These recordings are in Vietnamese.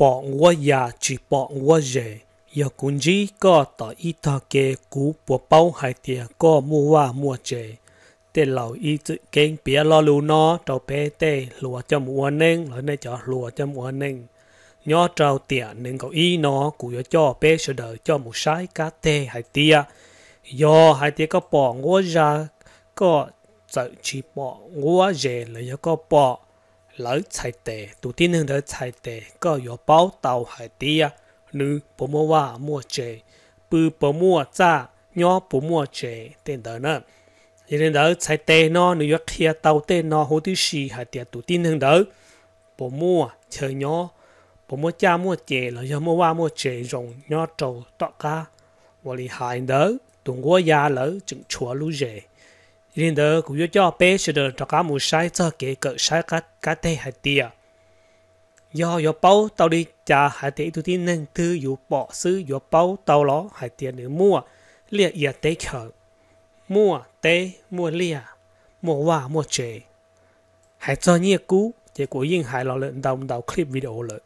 bỏ ngua ya chỉ bỏ ngua dễ giờ cũng chỉ có tỏ ít thà kê cú bỏ bao hai tia có mua hoa mua dễ để lâu ít tự kênh bia lo lưu nó trâu bé tê lúa cho mua nên rồi này cho lúa cho mua nên nhớ trâu tiền nên có ý nó cũng cho bé sơ đời cho một sai cá tê hai tia. Do hai tia có bỏ ngua ra có sợ chỉ bỏ ngua dễ là có bỏ lỡ chạy tệ tụ tin hơn đỡ chạy tệ có yếu báo tàu hải tía nữ bố mua hoa mua chế bư bố mua cha nhỏ bố mua chế tên đỡ nữa cho nên đỡ chạy tệ nó nữ yếu kia tàu tệ nó hỗ tư xì hải tía tụ tin hơn đỡ bố mua chờ nhỏ bố mua cha mua chế là do mua hoa mua chế rồng nhỏ trâu tọa ca và lì hải đỡ tụng ngua ya lỡ chừng chúa lũ rể nên đó cũng cho bé sẽ được cho cá mù sai cho cái cỡ sai cá cá thế hạt tiệt do do bao tàu đi trả hạt tiệt tu tin nên thứ dụ bỏ sư do bao tàu lo hạt tiệt nữa mua liệt ya tế khờ mua tế, mua liệt mua hoa, mua chế hay cho nhẹ cú chỉ của yên hải lo lợn đồng đầu clip video lợn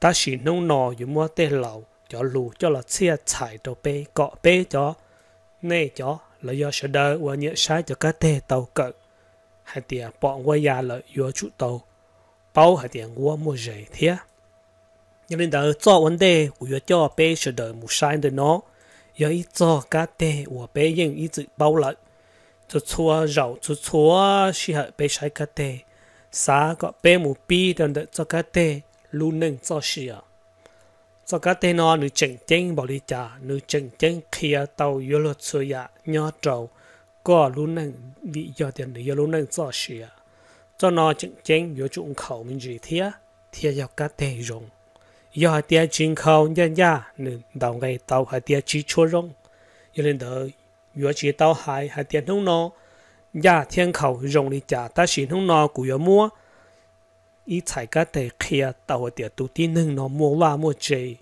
ta chỉ nông nò dụ mua tế lầu cho lù, cho là chia chạy đồ bé cọ bé cho nè cho là do sợ đỡ và nhẹ sai cho các tê tàu cỡ hay tiền bọn qua nhà là do chủ tàu bao hay tiền qua mua rẻ thế nhưng nên đó cho vấn đề của cho bé sợ đời một sai được nó do ít cho các tê và bé yên ít tự bao lại cho chúa rào, cho chúa xí hợp bé sai các tê sa có bé một bi đơn đợi cho các tê luôn nâng cho xí à cho cá tên nó nữ chỉnh chỉnh bảo lý trả nữ chỉnh chỉnh kia tàu yếu luật sửa ya dạ, nhỏ trâu có luôn năng vị do tiền nữ yếu luôn năng cho sửa cho nó chỉnh chỉnh yếu chung khẩu mình gì thế thế yếu cá tên rồng, yếu hai tiền chính khẩu nhân ya nữ đầu ngày tàu hai tiền chỉ chua rồng, yếu lên đó yếu chỉ tàu hai hai tiền nông nó. Ya thiên khẩu rồng lý trả ta xin nông nó của yếu mua ý chạy cái thể kia tàu tiệt tụ tin nâng nó mua la mua chơi,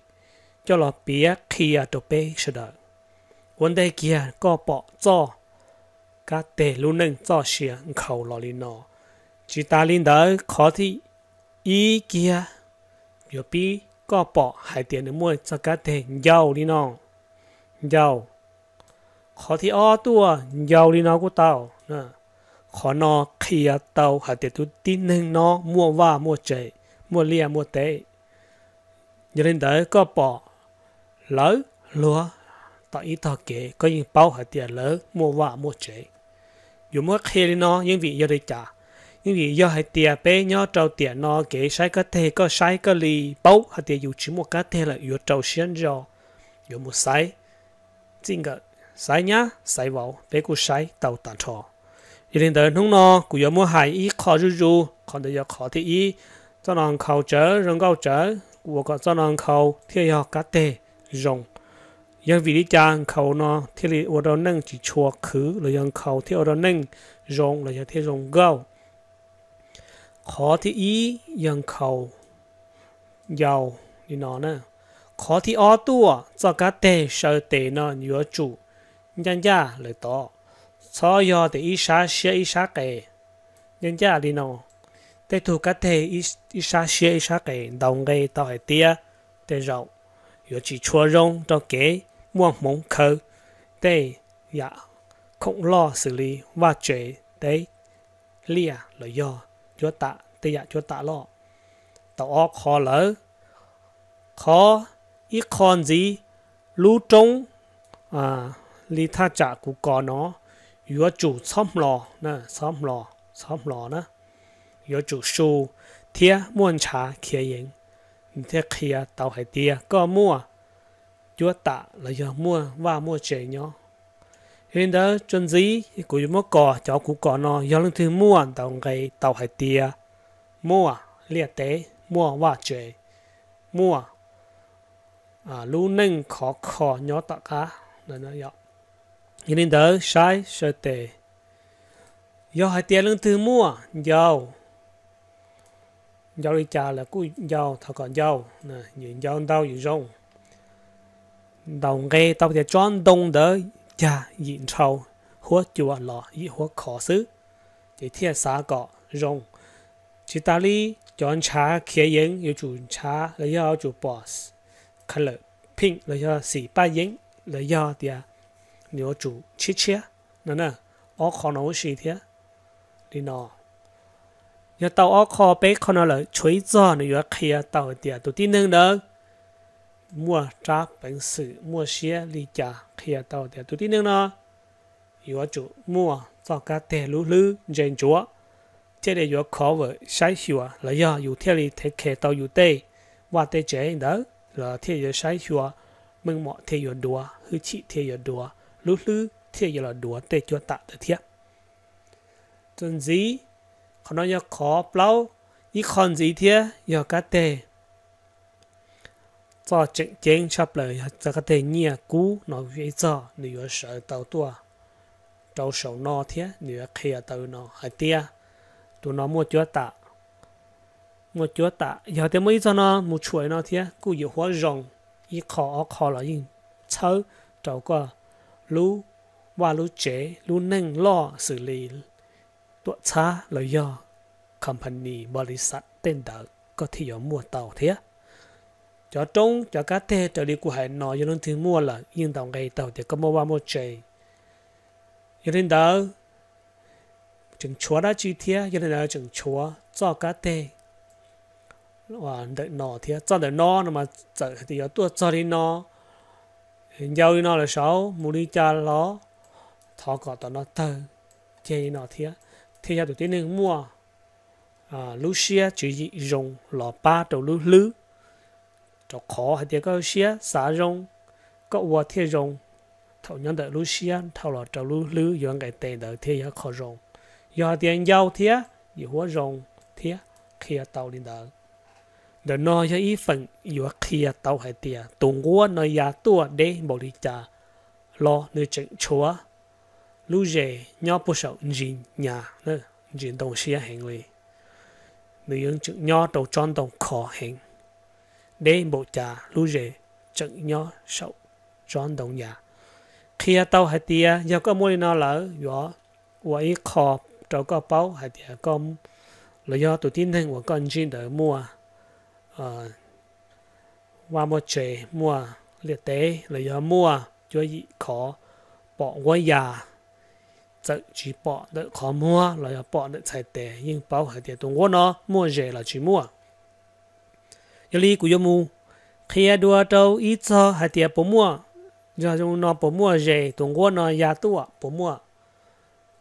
cho nó bia kia đồ bê sẽ đợi vấn đề kia có bỏ cho cái thể luôn nâng cho xia khẩu lò lên nó chỉ ta lên đó khó thì ý kia rồi bi có bỏ hai tiền nữa mua cho cái thể giàu đi nó giàu khó thì o tua giàu đi nó của tao nè khó nó khi tàu hạt tiệt tu tin nên nó mua va mua chạy mua lia mua tệ cho nên tới có bỏ lỡ lúa tại ít thọ kế có những bao hạt tiệt lỡ mua va mua chạy dù mua khi lên nó những vị do đây trả những vị do hạt tiệt bé nhỏ trâu tiệt nó kế sai cái thế có sai cái lì bao hạt tiệt dù chỉ một cái thế là dù trâu xuyên rồi dù một sai chính cái sai nhá sai vào bé cũng sai tàu tàn trò 一零的弄呢，古有么还一考入入，看到要考的一，怎能考着人高着，我个怎能考天要嘎的用。ยังวิธีจางเขาเนาะที่เราเรานั่งจีชัวคือหรือยังเขาที่เรานั่งรงหรือยังที่รงเก้าขอที่อียังเขายาวนี่เนาะนะขอที่อ้อตัวจะกัดเตะเสเตเนาะอยู่จู่ยังยาเลยต่อ so yo để isha she isha ke sa cái nhân gia đi nó để thu cái thể isha she isha ke đồng cái tao hệ tia để rau yo chỉ chua rong cho kế mua mong khờ để ya không lo xử lý và chế để lia lo yo chúa tạ để ya chúa tạ lo tao khó lỡ khó ít con gì lưu trống à lý tha trả của con nó 如果做参罗呢，参罗参罗呢，如果做数贴满茶企型，唔贴企啊，豆系啲啊，个mua chúa tạ là giờ mua và mua trẻ nhỏ hiện đó chân gì của mua cò cháu cũng cò nó giờ lần thứ mua tàu ngày tàu hải tia mua liệt tế mua và trẻ mua à lu nâng khó khó nhỏ tạ cá là nó vậy Yin đỡ sai sợ tệ. Do hai tiền lương thứ mua, giàu. Giàu đi chà là cú giàu, thảo còn giàu. Nè, nhìn giàu đau nhìn rong. đầu nghe tao sẽ chọn đông đỡ chà nhìn trâu. Hứa chùa lọ, ý hứa khó xứ. để thiết xá cọ, rong. Chỉ ta đi chọn trà khía yến, yêu chủ trà, lấy yêu chủ boss. Color pink, lấy yêu sĩ ba yến, lấy yêu tiền. า yến là do tia nếu chủ chi chia nè nè ở khó nó gì thế đi nó giờ tàu ở khó bé khó nó là chuối giò nữa kia tàu tia tụi tin nâng đó mua trả bản sự mua xe lý trả kia tàu tia tụi tin nâng đó yêu chủ mua cho cả tè lú lú dành chúa thế để yêu khó vợ sai hiệu là do yêu theo lý thế kể tàu yêu tê và tê chế đó là theo yêu sai hiệu mình mọ theo yêu đùa hư chị theo yêu đùa lú lú theo giờ là đùa tê cho tạ được thiệt chân gì còn nó yêu khó bao ý còn gì thiệt giờ cá tê. Cho chính chính chấp lời, cho cá tê nhia cú nó về cho nếu sợ tàu tua. Trâu sầu nó thế nửa kia tàu nó hay tia. Tụi nó mua chúa tạ. Mua chúa tạ. Giờ thì mới cho nó mua chuối nó thế cú yêu hóa rồng. Ý khó khó là yên chớ, trâu qua lu và lu chế lu nâng lo xử lý tuột xa là do company body sắt tên đỡ có thể ở mua tàu thế. Cho trông cho cá thể trở đi của hệ nó cho nên thứ mua là nhưng tàu ngày tàu thì có mua ba mua chế cho nên đỡ chừng chúa đã chi thế cho nên đỡ chừng chúa cho cá thể và đợi nó thế cho đợi nó mà giờ thì ở tua cho đi nó giao đi nó là sao mua đi cha nó thọ cọ tao nó tơ chơi nó thế thế giờ tụi tiên nên mua à Lucia chỉ dùng lọ ba đầu lú lứ. Cho khó hay tiếc có xía, xả rong có qua thiê rong thầu nhân đợi Lucia thầu lọ trâu lú lứ do cái tiền đợi thế ya khó rong do tiền giao thế giờ hóa rong thế khi tàu đi đợi đó nó cho ý phần dù kia tàu hải tiền tung gua nó ya tua để bảo đi cha lo nơi chỉnh chúa lú dễ nhau bố sầu nhìn nhà nữa nhìn đồng xia hành lý nơi dân chừng nhau đầu tròn đồng khó hành để bộ cha lú dễ chừng nhau sầu tròn đồng nhà kia tàu hải tia giờ có mua nó lỡ rõ vậy khó trâu có bao hải tia có là do tụi tin thân của con chim đỡ mua ờ qua mua chế mua liệt tế, là do mua cho ý khó bỏ qua nhà tự chỉ bỏ được khó mua là do bỏ được xài tế, nhưng bao hay tung tụi nó mua rẻ là chỉ mua giờ lý của mua khi đua đâu ít cho hay tia bỏ mua giờ chúng nó bỏ mua rẻ tung qua nó giá tua bộ mua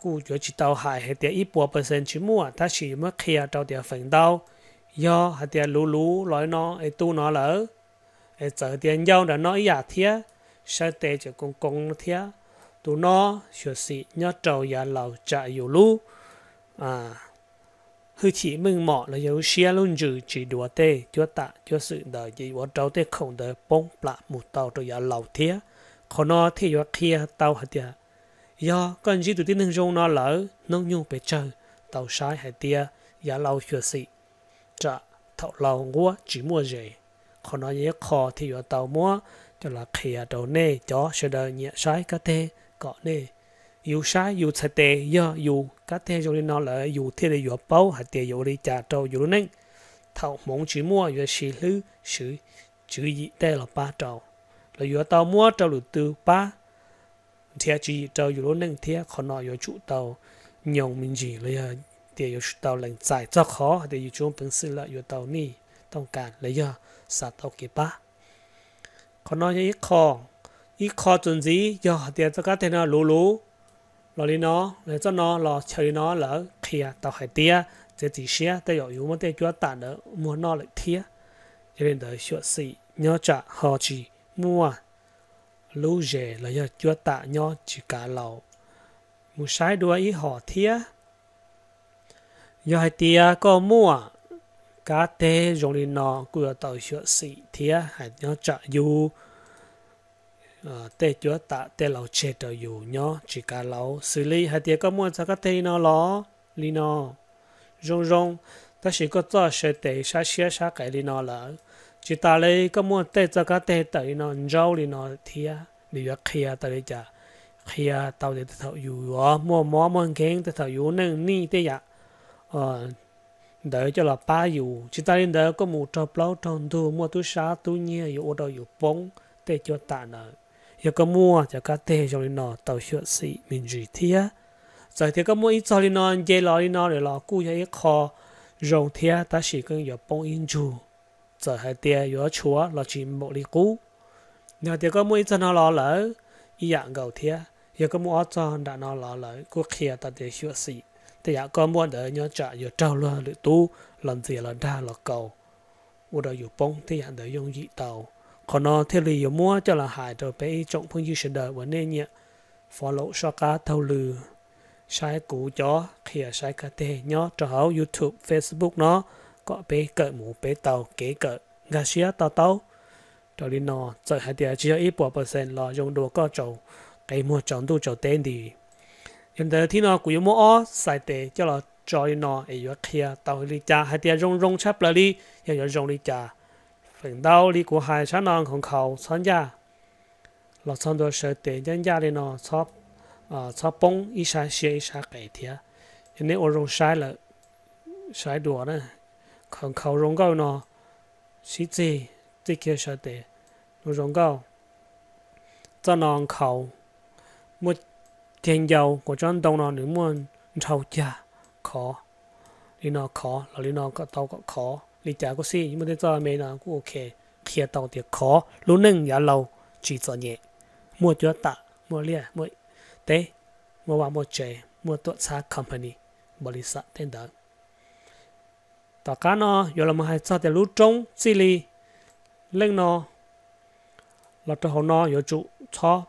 cú cho chỉ tàu hải hay tiền ít bộ percent chỉ mua ta chỉ mất khi tàu tiền phần đau do hạt tiền lú lú nói nó ấy tu nó lỡ ấy chờ tiền giao đã nói giả thiệt sẽ tệ cho công công thiệt tu nó, sửa sĩ nhớ trâu giả dạ lầu trả yếu lú. À hư chỉ mừng mọ là yếu xe luôn trừ chỉ đùa tê, chúa tạ, chúa sự đời gì của trâu tê không đời, bông lạ một tàu trâu giả lầu thiệt khó nó thì yo kia tàu hạt tiền do con chỉ tụi tin nâng rong nó lỡ nông nhung bề trời, tàu sai hạt địa giả dạ lao sửa sĩ tiệt ya lâu chưa xị trả thầu lâu ngua chỉ mua gì khó nó dễ khó thì yo tàu mua, cho là kia đầu nè, cho sẽ đời nhẹ sai cái thế có nè yêu sai yêu sai tệ, do yêu cái thế rồi nó là yêu thế là yêu bao hạt tiệt yêu đi trả trâu yêu nên thầu mong chỉ mua yo xì lư, sử, chữ gì đây là ba trâu là yếu tàu mua, trâu lụt từ ba thì chỉ trâu yếu nâng thì khó nói yếu chủ tàu. Nhung mình gì là thì yếu chủ tàu lệnh giải cho khó thì yếu chúng bình sự là yếu tàu niต้องการเลยย่อสัตว์เอาเก็บปะเขาน้อยอีกคออีกคอจนจีย่อเดี๋ยวจะก็เทน่ารู้รู้รอลีเนาะแล้วจะเนาะรอเฉยเนาะแล้วเคลียร์ต่อไข่เตี้ยจะจีเชียแต่อยู่มันแต่จัวตันเนาะมัวนอเลยเทียจะเป็นเดี๋ยวชัวสี่เนาะจะหอจี mua lũ rể là do chúa tạ nho chỉ cả lầu một sai đua ý họ thía do hai tia, có mua. Cá tê dùng đi nọ của tàu sửa sĩ thía hai nho trả du. Ờ, tê chúa tạ, tê lầu chê tờ dù nhó, chỉ cả lầu xử lý, hai tia có mua cho cá tê nó ló li nọ rong rong, ta chỉ có cho sẽ tê sa xía sa cái li nọ lỡ chỉ ta lấy, có mua tê cho cá tê tới nó rau đi nó thia đi vào kia tới chả. Kia tao để thầu yêu ờ, mua mua món kén tới thầu yêu nâng ni tê ya ờ đỡ cho là ba dù. Chỉ ta đến đỡ có một trò plau trong thu mua túi xá, túi nhia, dù ô đầu dù bóng để cho tạ nợ. Giờ có mua cho cá tê cho nên nó tàu chuyện sĩ mình gì thia giờ thì có mua ít cho nên nó dễ lo nên nó để lo cú cho ít kho. Rồng thia ta chỉ cần giờ bóng in chu giờ hai tia, giờ chúa là chỉ một lý cú nếu thì có mua ít cho nó lo lỡ. Ý dạng gầu thia giờ có mua cho đã nó lo lỡ. Cú kia ta để chuyện sĩ thì dạ, giờ có muốn để nhớ trả giờ trâu lo lự tu lần gì lần ra là cầu. U đó giờ bông, thì giờ để dùng dị tàu. Còn nó thì lì giờ mua cho là hại rồi bé trọng phương dư sự đời vấn đề nhẹ. Follow so cá thâu lừa sai cũ chó, khỉa sai cá tê nhớ cho hậu youtube, facebook nó, có bé cỡ mũ bé tàu, kế cỡ gà xía tàu tàu cho nên nó giờ hai tiền chỉ ít bộ phần lo dùng đồ có trầu. Cái mua chọn tu trầu tên thì hiện tại thì nó cũng mua sai tệ cho là cho nó ấy tàu đi cha hay tiền rong rong chấp là đi hiện rong đi cha phần đầu đi của hai sáng non không khẩu sáng ra là sáng đó sợ tệ nhân gia đi nó sắp bông ít sai xe ít sai cái thiệt hiện nay ở rong sai là sai đùa nữa không khẩu rong cao nó sĩ gì tí kia sợ rong cao cho nó khẩu một tiền dầu của chân đông nó nếu muốn trâu già khó lý nó khó là lý nó có tàu có khó lý trả có gì nhưng mà thế cho mình là cũng ok khi tàu thì khó lúc nâng giá lâu chỉ cho nhẹ mua cho ta mua lia mua tế mua vào mua chế mua tuột xa company bởi lý sạc tên đó tàu cá nó giờ là một hai sao thì lúc trống xì lì lên nó là cho họ nó giờ chủ cho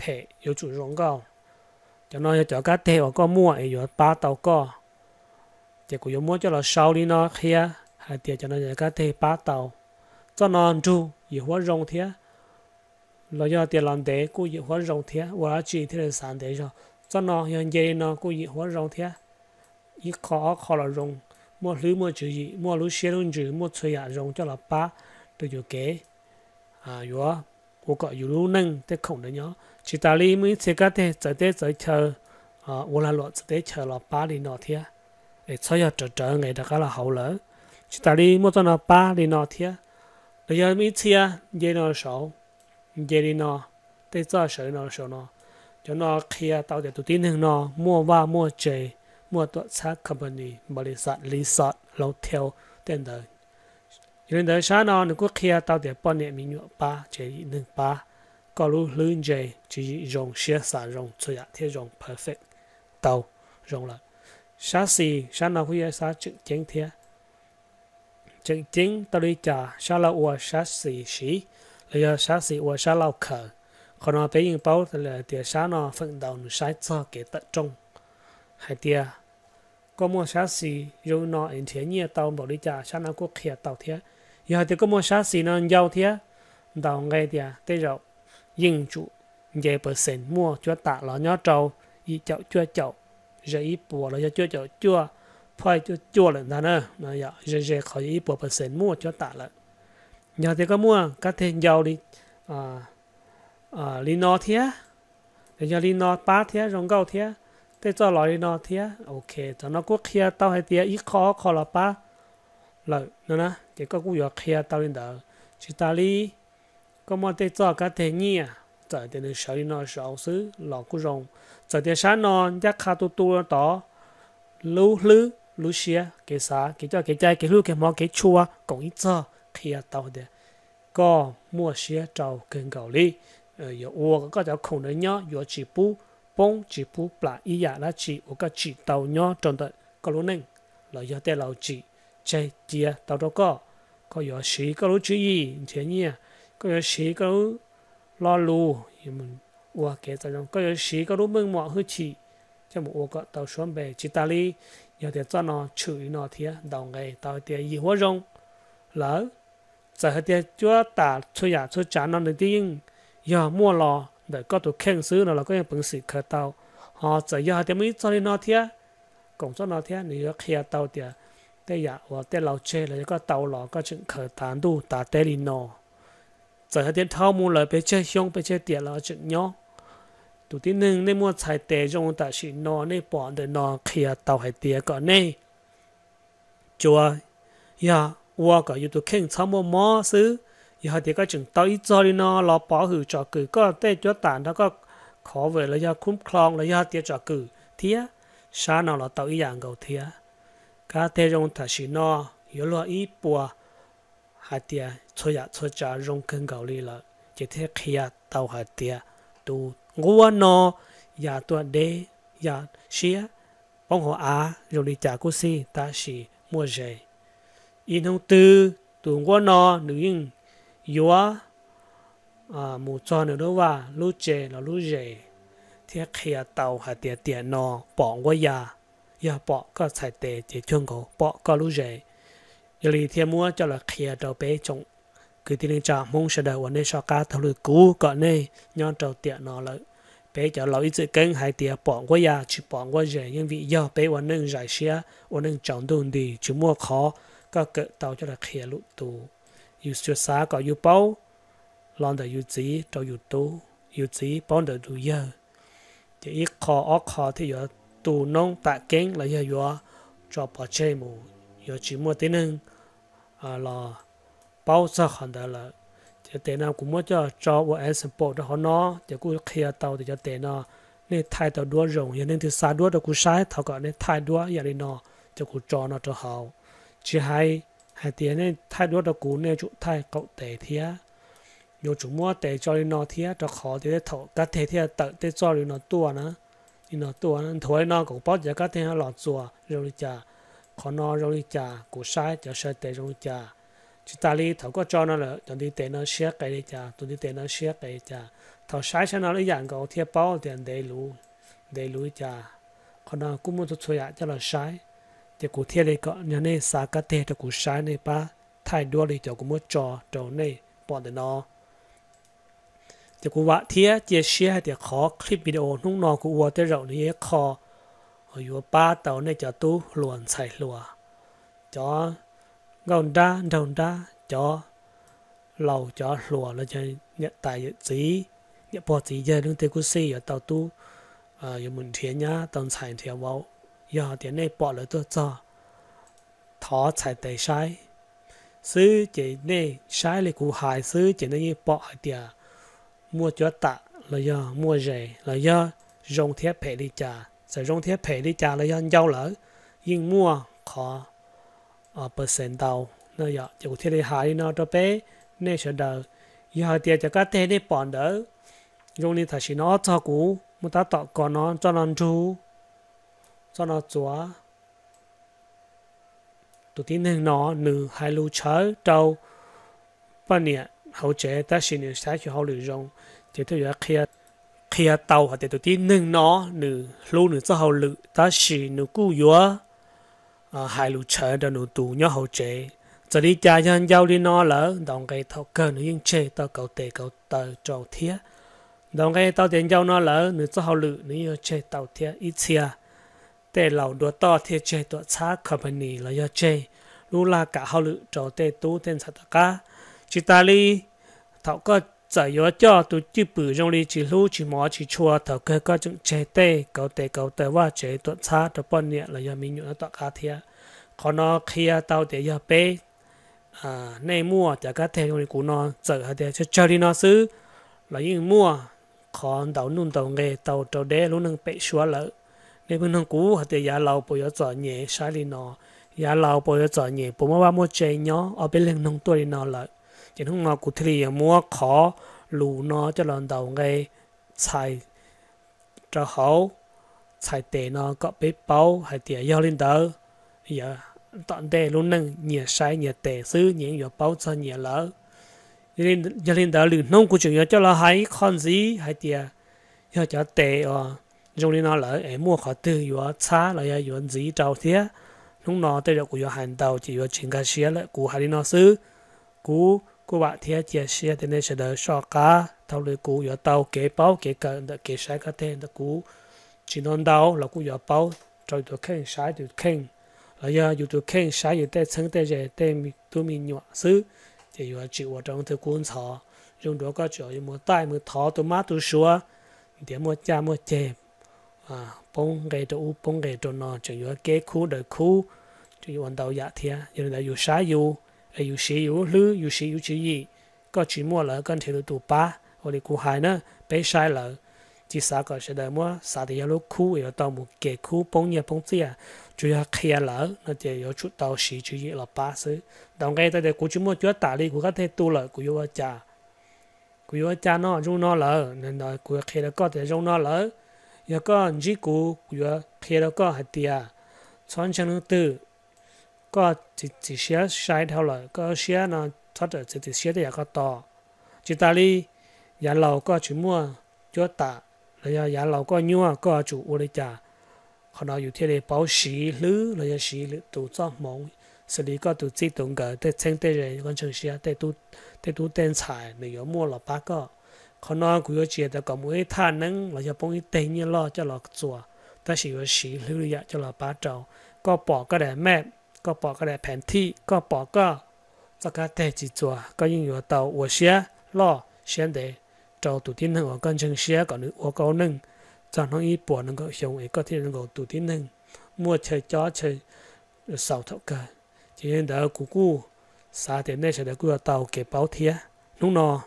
配有主人公。cho nó cho cả tế và có mua ấy có ba tàu có thì cũng mua cho là sau đi nó kia hai tia cho nó cái thể ba tàu cho nó tru yêu hóa rong thế lo cho tiền làm để cô yêu hóa rong thế và chỉ thế là sản để cho cho nó hiện giờ nó cô yêu hóa rong thế ít khó khó là rong mua lưới mua chữ gì mua lưới xe luôn chữ mua chơi à rong cho là ba tôi cho kế à yêu我个有路能在空的鸟， chỉ ta li mới sẽ có thể trở tới trở chờ à vô là lọ trở tới chờ lọ ba đi nọ thia để cho giờ trở trở ngày đó là hậu lỡ. Chỉ ta li mới cho là ba đi nọ thia rồi giờ mới thia dây nó sổ. Dây đi nọ để cho sợi nó sổ nó cho nó kia tạo để tụi tin hàng nó mua và mua chơi mua tổ chức company, mà đi sát lý sát lâu theo, tên đời. Cho nên đời sáng nó nó cứ kia tạo để bọn này mình nhựa ba chơi nâng ba có lúc lớn chơi chỉ dùng xe xả dùng chơi ạ thế dùng perfect tao dùng là xa xì xa nào cũng xa chữ chính thế chân chính tao đi trả xa là ua xa xì xí là xa xì ua xa lao khờ còn nó bé yên bao thì là tiền xa nó phân đầu nó sai cho cái tận trung hay tiền có mua xa xì rồi nó anh thế nhiều tao bảo đi trả xa nào có khía tao thế giờ thì có mua xa xì nó giàu thế đầu ngay tiền tới rồi 应主，也不神莫就打了鸟巢，一脚就脚，这一波了就脚就，拍就脚了那呢，那呀，这这可以一波不神莫就打了。nhà thì có mua các thế giàu đi à à đi nó thế để cho đi nó ba thế rong gạo thế thế cho lại đi nó thế ok cho nó có kia tao hay thế ít khó khó là ba lợi nữa nè chỉ có cũng giờ kia tao lên đó chỉ ta đi có một tê cho cả thế nhỉ? Tại thế nên sợ đi nó sợ xứ lọ cú rồng. Tại thế sáng non chắc khá tu tu đó lú lú lú xia cái xa cái cho cái trái cái lú, cái mò cái chua cũng ít cho khi ở tàu để có mua xia trâu cần cầu đi ờ giờ uo có cháu khổ đấy nhá giờ chỉ bu bông chỉ bu bả ý ya là chỉ uo cái chỉ tàu nhá trong đó có lú nâng là giờ để lâu chỉ chơi chia tàu đó có. Có giờ xí, có lú chữ gì thế nhỉ có sĩ có lo lu yo mình wo cái cho có yo sĩ có lúc mừng mọ hư chỉ cho một wo tàu xuống về chỉ ta li giờ thì cho nó chửi nó thì đầu ngày tàu thì gì hóa rong lỡ giờ thì chúa ta chúa nhà chúa trả nó được tiếng giờ mua lò để có tụ khen xứ nó là có những bằng sự khởi tàu, họ giờ giờ thì mới cho nó thì cũng cho nó thì nếu khi có tàu lò có khởi ta tê thì วที่หนึ่งในมัวใช้เตจงแต่ชินอในปอนเดนอเคลียเตาให้เตียก่อนใน chùa ya wa cả yêu tu khen sao mò mò xứ ya thì cái chừng tới cho đi nó lo bỏ hử cho cử có tê cho tàn đó có khó về là yaคุ้มครองlà ya tiệt cho cử thía sa nào là tao ý dạng cầu thía cả tê trong thà xí nó yếu lo ý bùa hà tia cho ya cho cha rong cân gạo li là chỉ thế khi tàu hà tia tu, ngua nó ya tua đê ya xia bóng hoa á rồi đi trả cô si, ta xì mua gì in hông tư, tu ngua nó nữ yên yua à mù cho nữa đó và lú chè là lú rẻ thế khi tàu hà tia tia nó bỏ ngua ya. Ya bỏ có sai tệ chỉ chung cổ bỏ có lú rẻ giờ thì mua cho là khía trâu bé trồng cứ tin cho mong sẽ đầu anh ấy cho thâu lưỡi cú còn này nhon trâu tiện nó lợi. Bé cho lão ít kênh hai tiệt bọn quá ya chỉ bọn quá dễ nhưng vì do bé anh nên giải xia anh nên chọn đồ đi chỉ mua khó. Có cỡ tàu cho là khía lụt tù. Yêu xưa xá có yêu bao lon đời yêu chí, trâu yêu tu yêu chí bọn đời đủ giờ chỉ ít khó óc khó thì giờ tù nông tạ kênh là giờ giờ cho bỏ chơi mù. Giờ chỉ mua tiếng nâng à là bao giờ hoàn đó là thì tệ nào cũng muốn cho cho bộ em bộ cho họ nó thì cũng kia tàu thì cho tệ nó nên thay tàu đua rồng hiện nên từ xa đua được cũng sai thảo gọi nên thay đua giờ đi nó cho cũng cho nó cho họ chỉ hay hay tiền nên thay đua được cũng nên chủ thay cậu tệ thía nhiều chủ mua tệ cho đi nó thía cho khó thì thầu các thế thía tự để cho đi nó tua nữa đi nó tua nó thôi nó cũng bao giờ các thế nó lọt chùa rồi chả khó nó rong đi chả cũng sai cho sợ tệ rong đi chả chỉ ta đi thầu có cho nó là tụi đi tệ nó xé cái đi chả tụi đi tệ nó xé cái đi chả thầu sai cho nó lấy dạng cầu thía bao tiền để lũ để lũ chả khó nó cũng muốn cho chơi dạ cho là sai. Thì cụ thể này có, nhà này xa cái thế cho cụ sai này, ba. Thay đua đi cho cụ muốn cho cho này, bỏ để nó. Thì cụ vạ thế chia sẻ thì khó clip video, nung nó cụ uo tới rồi này khó ở chỗ ba tàu này cho tu luồn xài lùa cho gòn đa đầu đa cho lầu, cho lùa là cho nhận tài gì nhận bỏ gì giờ đừng tới cụ xì ở tàu tu. Ở giờ mình thiên nhá, tàu xài thiên vào. Giờ tiền này bỏ lại tôi cho. Thọ xài tài sai. Sư chỉ này sai là cụ hại sư chỉ này bỏ tiền mua cho tạ là do, mua rẻ là do dùng thiết phải đi trả sẽ dùng thiết phải đi trả là do giao lỡ. Nhưng mua khó ở percent đầu nó giờ chỉ thiết đi hại nó cho bé nên sẽ đỡ. Giờ tiền cho các thế đi bỏ đỡ. Dùng đi thật sự nó cho cũ một ta tọt còn nó cho nó chú cho nó chúa tụi tin hình nó nửa hai lưu chớ, trâu. Ba nè, hậu chế ta xin nữ sai cho hậu lử rong. Chỉ tôi giờ kia kia tàu hoặc tụi tin nâng nó nữ lưu nữ cho hậu lử ta xin nữ cú yếu à hai lưu chớ đó nữ tù nhớ hậu chế giờ đi cha nhân giao đi nó lỡ đồng cái thâu cơ nữ yên chê tao cầu tệ cầu tờ trâu thiết đồng cái tao tiền giao nó lỡ nữ cho hậu lử nữ yêu chê tàu thiết ít chia แต่เหล่าดัวต่อเทียเจตัวช้าคอมพานีแล้วยาเจลูลากะเฮาลุโจเตตู้เต็นสัตกาจิตาลีเขาก็จะยอจ่อตัวจีปือจงลีจีลูจีหมอจีชัวเขาก็ก็จึงเจเตเกาเตเกาแต่ว่าเจตัวช้าตัวป้อนเนี่ยแล้วยามีอยู่ต่อกาเทียขอนอเคลียเตาเ giờ yo cho tu chữ bự trong đi chỉ lưu chỉ mò chỉ chua thở cơ có chứng chế tê cầu tê cầu tê và chế tuột xa tuột bận nè, là do mình nhụ nó tọa cá thia. Còn nó kia tao để yo bê à nay mua chả cá thề trong đi cũ nó giờ hả để chơi chơi đi nó xứ là như mua còn tàu nung tàu nghề tàu tàu đế luôn nâng bệ xóa lỡ nên bên thằng cú hả để giá lâu bây giờ giờ nhẹ sai đi nó giá lâu bây giờ giờ nhẹ bố mua ba mua chế nhỏ ở bên lưng nông tuổi đi nó lỡ chỉ không nó cụ thể mua khó lù nó cho lần đầu ngay, xài cho hậu xài tệ nó có bếp bao, hay tiền giao lên đó giờ dạ, tận đề luôn nâng nhẹ sai nhẹ tệ xứ nhẹ giờ bao cho nhẹ lỡ. Nên giao lên đó lù nông của chúng cho là hay con gì hay tiền giờ cho tệ à ờ, dùng đi nó lỡ em mua khó tư yếu xa là yếu gì trâu thế lúc nó tới được của hành đầu chỉ yếu chuyển cái xe lại của hai nó sư cú cú bạn thế chia xe thì nên sẽ đỡ so cá tàu lưỡi cú yếu tàu kế bao kế cận được kế sai cái tên được cú chỉ non đau là cú yếu bao rồi được khen sai được khen là yếu yếu được khen sai yếu tới chân tới giờ tới tu mình nhọ sư thì yếu chịu ở trong thứ cuốn thọ dùng đó có chỗ yếu mua tay mua thọ tu má tu xua để mua cha mua chè à bông gây đồ bông gây đồ nó chỉ có cái khu đời khu 就有揾到廿天，有人有啥有，诶 有写有绿，有写有注意，个注末了跟条度巴，我哋顾系呢，俾晒了。chỉ sao có sẽ đợi mua sao thì lúc khu ở tàu một kẻ khu bông nhà bông tia chủ yếu kia lỡ nó chỉ có chút tàu xí chủ yếu là ba sự đồng cái tại để của chúng mua chúa tả đi của các thế tu lợi của yêu cha của yêu cha nó dùng nó lỡ nên nói của kia là có thể dùng nó lỡ giờ có chỉ của của kia là có hạt tia chọn chân tư có chỉ chỉ xé sai theo lợi có xé nó thoát được chỉ chỉ xé thì có to chỉ ta đi nhà lầu có chúng mua chúa tả เราอยากเราก็ยัวก็จูอุลิจ่าขณะอยู่ที่เรเป้าสีหรือเราอยากสีหรือตัวจ้องมองสลีก็ตัวจีตรงกับแต่เชิงแต่เรก็เชิงเสียแต่ตัวแต่ตัวเต้นฉายในยมัวเราป้าก็ขณะกูอยากเจอแต่ก็มือท่านนั้นเราจะป้องเต็งเนี่ยรอจะหลอกจัวแต่สิว่าสีหรืออยากจะหลอกป้าเจ้าก็ปอกก็ได้แม่ ก็ปอกก็ได้แผนที่ก็ปอกก็จะก็แต่จีจัวก็ยิ่งอยู่ต่อ我先รอ先得 cho tụ tin năng ở con chân xe có nữ ô câu nâng cho nó ý bỏ năng có dùng ấy có thể năng có tụ tin năng mua chơi chó chơi sầu thọ cả chỉ nên đã cú cú xa tiền này sẽ được cú tàu kẹp báo thía lúc nọ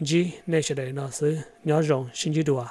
gì này sẽ để nó sẽ nhỏ rộng xin chứ đùa